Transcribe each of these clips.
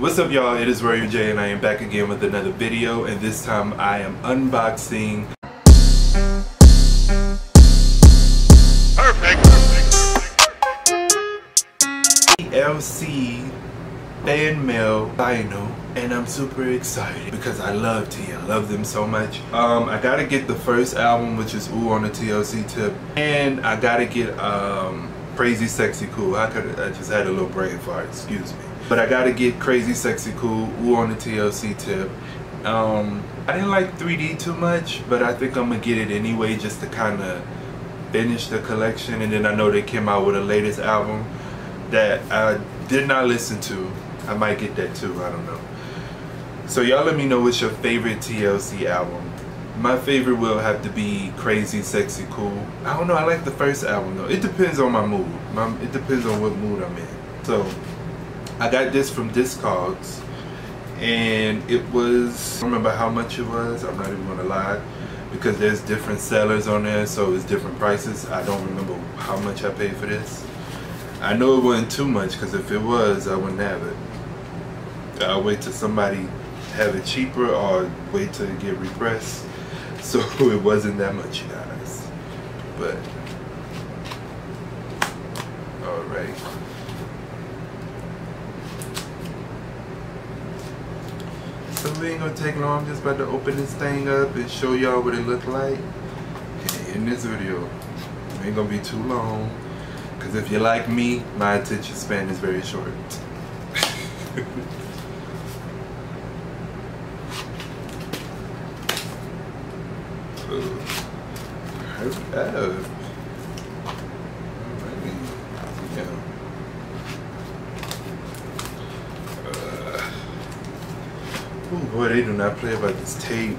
What's up y'all, it is Royal Jayy and I am back again with another video and this time I am unboxing Perfect. TLC fan mail vinyl and I'm super excited because I love T. I love them so much. Um, I gotta get the first album which is Ooh on the TLC tip and I gotta get um, Crazy Sexy Cool. I could I just had a little brain fart, excuse me. But I gotta get Crazy Sexy Cool, on the TLC tip. Um, I didn't like 3D too much, but I think I'm gonna get it anyway just to kind of finish the collection. And then I know they came out with a latest album that I did not listen to. I might get that too, I don't know. So y'all let me know what's your favorite TLC album. My favorite will have to be Crazy Sexy Cool. I don't know, I like the first album though. It depends on my mood. My, it depends on what mood I'm in. So I got this from Discogs and it was, I remember how much it was, I'm not even gonna lie because there's different sellers on there so it's different prices. I don't remember how much I paid for this. I know it wasn't too much because if it was I wouldn't have it. I'll wait till somebody have it cheaper or wait till it get repressed. So it wasn't that much you guys. But alright. So we ain't gonna take long, I'm just about to open this thing up and show y'all what it look like. Okay, in this video. It ain't gonna be too long. Cause if you're like me, my attention span is very short. oh. Oh boy, they do not play about this tape.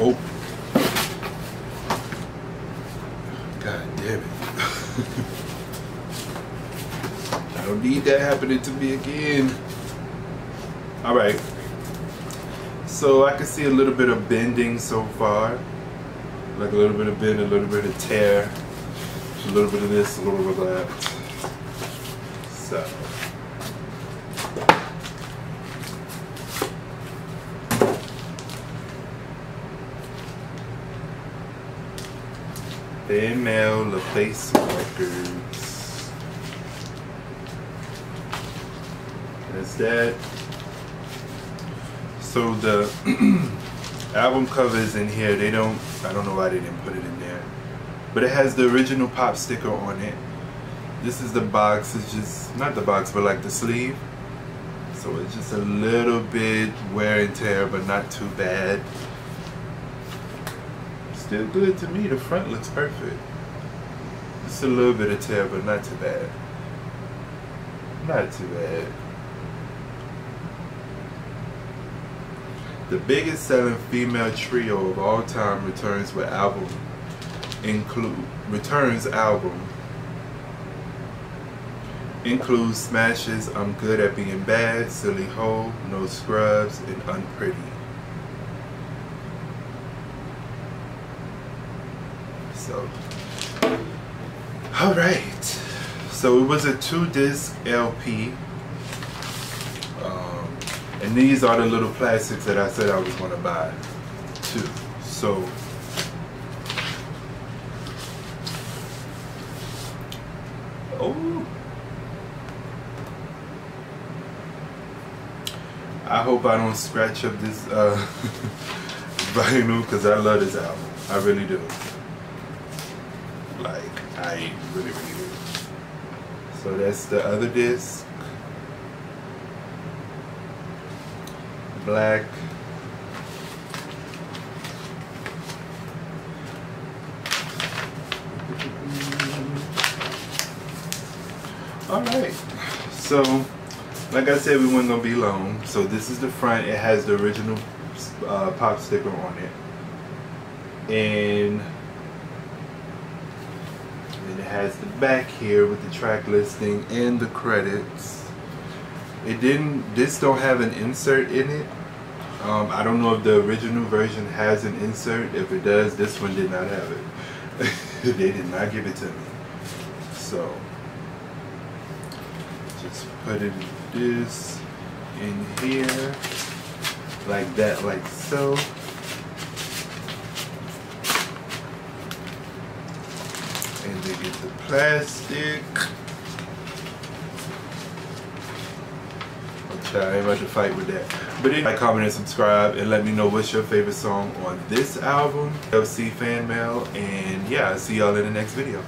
Oh. God damn it. I don't need that happening to me again. Alright. So I can see a little bit of bending so far. Like a little bit of bend, a little bit of tear. A little bit of this, a little bit of that. So. Fan Mail Records. That's that. So the album covers in here. They don't, I don't know why they didn't put it in there. But it has the original pop sticker on it. This is the box. It's just, not the box, but like the sleeve. So it's just a little bit wear and tear, but not too bad. Still good to me. The front looks perfect. Just a little bit of tear, but not too bad. Not too bad. The biggest selling female trio of all time returns with album include returns album includes smashes I'm good at being bad, silly hoe, no scrubs, and unpretty. So, all right. So it was a two disc LP. Um, and these are the little plastics that I said I was going to buy too. So, oh. I hope I don't scratch up this uh, vinyl because I love this album. I really do. Like, I really, really do. So that's the other disc. Black. Alright. So, like I said, we weren't to be long. So this is the front. It has the original uh, pop sticker on it. And then it has the back here with the track listing and the credits. It didn't, this don't have an insert in it. Um, I don't know if the original version has an insert. If it does, this one did not have it. they did not give it to me. So just put it this in here like that, like so. And they get the plastic. I ain't about to fight with that. But anyway, like, comment, and subscribe, and let me know what's your favorite song on this album. LC fan mail, and yeah, I'll see y'all in the next video.